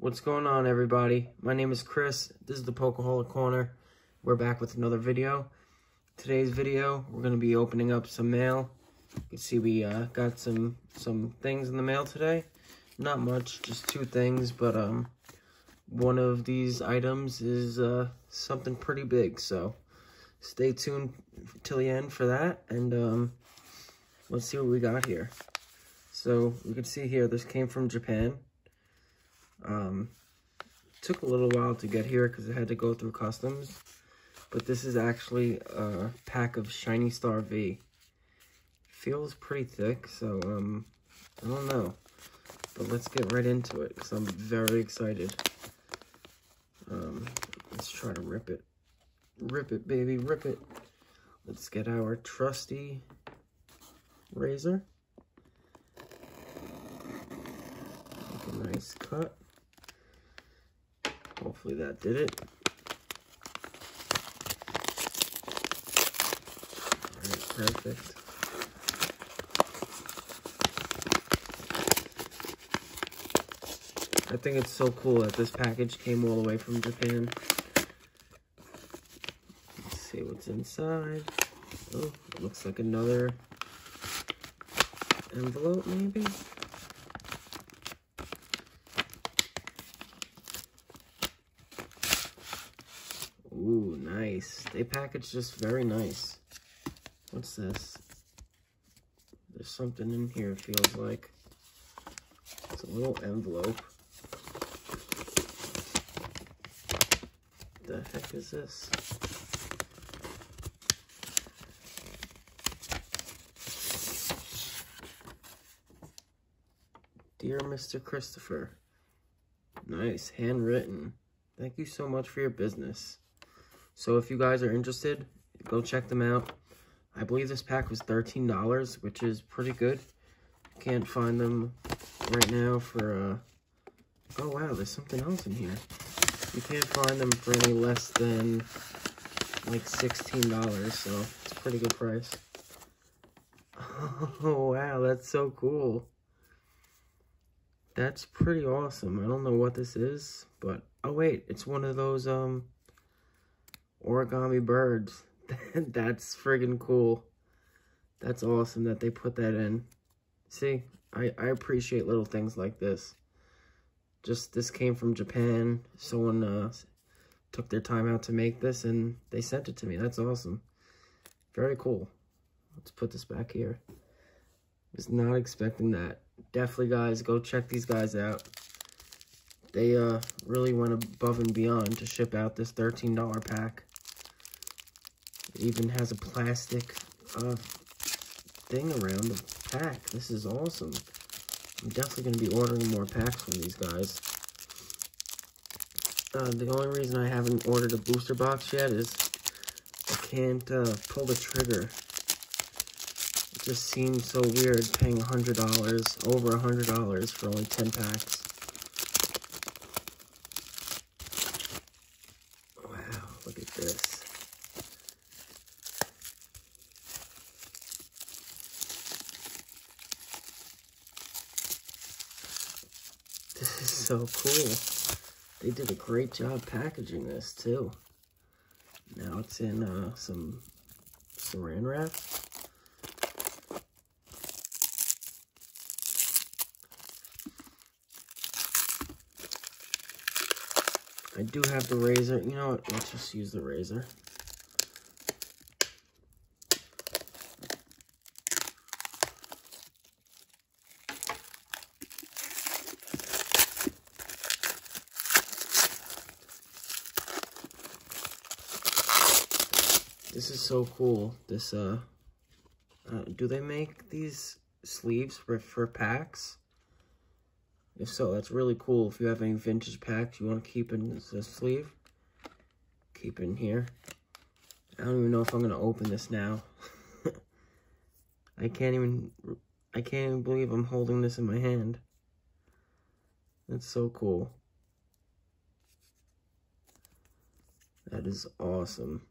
What's going on, everybody? My name is Chris. This is the Pokaholic Corner. We're back with another video. Today's video, we're going to be opening up some mail. You can see we uh, got some some things in the mail today. Not much, just two things, but um, one of these items is uh, something pretty big. So stay tuned till the end for that, and um, let's see what we got here. So you can see here, this came from Japan. Um, took a little while to get here because it had to go through customs. But this is actually a pack of Shiny Star V. Feels pretty thick, so um, I don't know. But let's get right into it because I'm very excited. Um, let's try to rip it. Rip it, baby, rip it. Let's get our trusty razor. Make a nice cut. Hopefully that did it. Perfect. I think it's so cool that this package came all the way from Japan. Let's see what's inside. Oh, looks like another envelope, maybe? They packaged this very nice. What's this? There's something in here, it feels like. It's a little envelope. the heck is this? Dear Mr. Christopher. Nice, handwritten. Thank you so much for your business. So if you guys are interested, go check them out. I believe this pack was $13, which is pretty good. Can't find them right now for, uh... Oh, wow, there's something else in here. You can't find them for any less than, like, $16, so it's a pretty good price. Oh, wow, that's so cool. That's pretty awesome. I don't know what this is, but... Oh, wait, it's one of those, um origami birds. That's friggin' cool. That's awesome that they put that in. See, I, I appreciate little things like this. Just, this came from Japan. Someone uh, took their time out to make this, and they sent it to me. That's awesome. Very cool. Let's put this back here. Was not expecting that. Definitely, guys, go check these guys out. They uh, really went above and beyond to ship out this $13 pack. Even has a plastic uh, thing around the pack. This is awesome. I'm definitely going to be ordering more packs from these guys. Uh, the only reason I haven't ordered a booster box yet is I can't uh, pull the trigger. It just seems so weird paying $100, over $100 for only 10 packs. Wow, look at this. This is so cool. They did a great job packaging this too. Now it's in uh, some saran wrap. I do have the razor. You know what? Let's just use the razor. This is so cool. This, uh, uh do they make these sleeves for, for packs? If so, that's really cool. If you have any vintage packs you want to keep in the sleeve, keep in here. I don't even know if I'm going to open this now. I can't even, I can't even believe I'm holding this in my hand. That's so cool. That is awesome.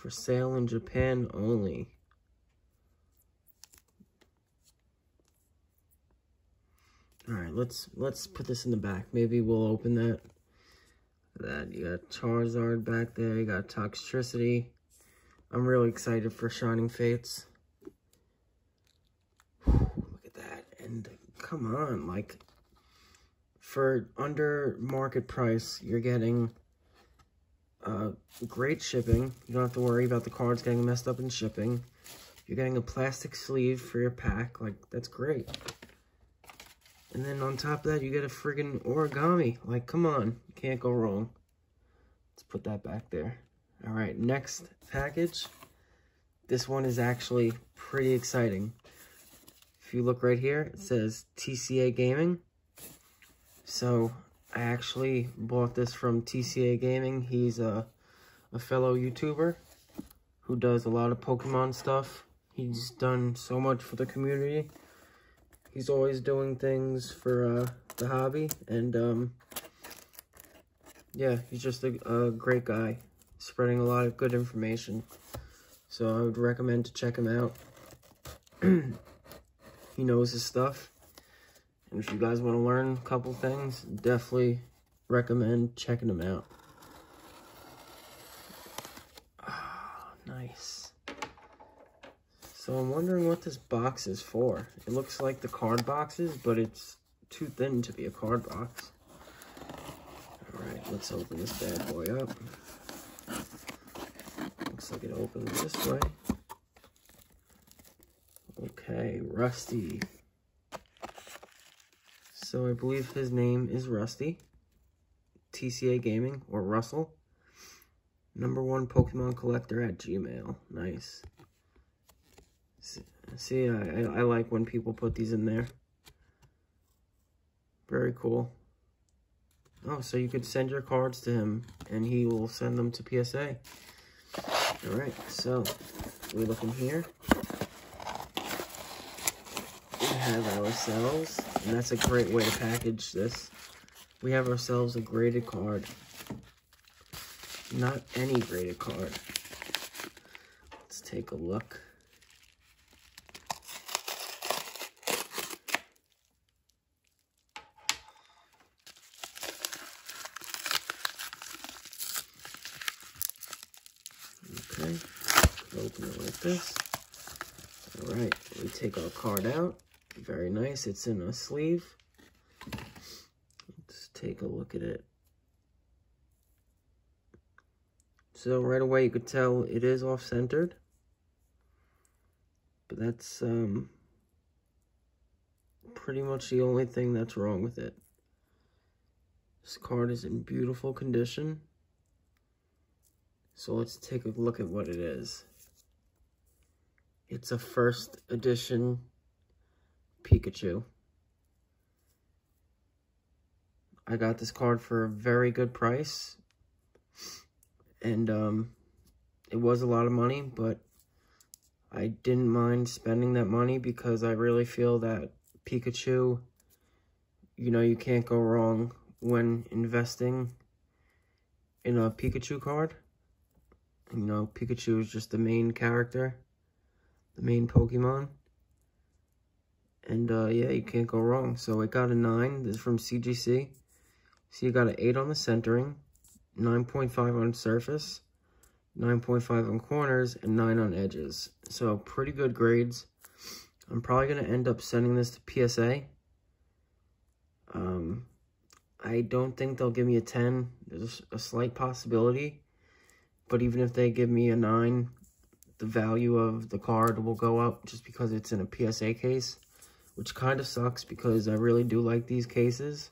For sale in Japan only. All right, let's let's put this in the back. Maybe we'll open that. That you got Charizard back there. You got Toxtricity. I'm really excited for Shining Fates. Look at that. And come on, like for under market price, you're getting uh, great shipping. You don't have to worry about the cards getting messed up in shipping. You're getting a plastic sleeve for your pack. Like, that's great. And then on top of that, you get a friggin' origami. Like, come on. You can't go wrong. Let's put that back there. All right, next package. This one is actually pretty exciting. If you look right here, it says TCA Gaming. So, I actually bought this from TCA Gaming. He's a, a fellow YouTuber who does a lot of Pokemon stuff. He's done so much for the community. He's always doing things for uh, the hobby. And, um, yeah, he's just a, a great guy. Spreading a lot of good information. So I would recommend to check him out. he knows his stuff. And if you guys want to learn a couple things, definitely recommend checking them out. Oh, nice. So I'm wondering what this box is for. It looks like the card boxes, but it's too thin to be a card box. Alright, let's open this bad boy up. Looks like it opens this way. Okay, Rusty. So I believe his name is Rusty. TCA Gaming, or Russell. Number one Pokemon collector at Gmail. Nice. See, I, I like when people put these in there. Very cool. Oh, so you could send your cards to him, and he will send them to PSA. Alright, so, we look in here. Have ourselves and that's a great way to package this. We have ourselves a graded card. Not any graded card. Let's take a look. Okay, open it like this. All right, we take our card out. Very nice. It's in a sleeve. Let's take a look at it. So right away you could tell it is off-centered. But that's um, pretty much the only thing that's wrong with it. This card is in beautiful condition. So let's take a look at what it is. It's a first edition Pikachu. I got this card for a very good price. And um, it was a lot of money, but I didn't mind spending that money because I really feel that Pikachu, you know, you can't go wrong when investing in a Pikachu card. You know, Pikachu is just the main character, the main Pokemon. And uh, yeah, you can't go wrong. So it got a 9. This is from CGC. So you got an 8 on the centering, 9.5 on surface, 9.5 on corners, and 9 on edges. So pretty good grades. I'm probably going to end up sending this to PSA. Um, I don't think they'll give me a 10. There's a slight possibility. But even if they give me a 9, the value of the card will go up just because it's in a PSA case which kind of sucks because I really do like these cases.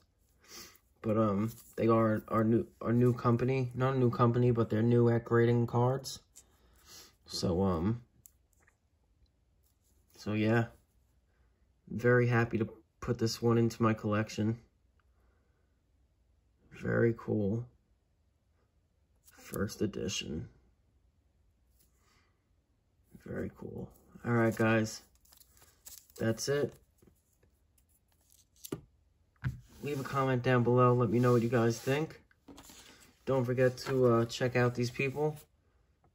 But um, they are our new our new company, not a new company, but they're new at grading cards. So um, so yeah, very happy to put this one into my collection. Very cool. First edition. Very cool. All right, guys. That's it leave a comment down below. Let me know what you guys think. Don't forget to uh, check out these people.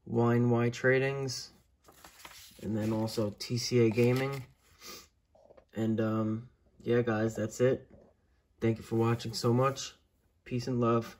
Wine Y Tradings. And then also TCA Gaming. And um, yeah, guys, that's it. Thank you for watching so much. Peace and love.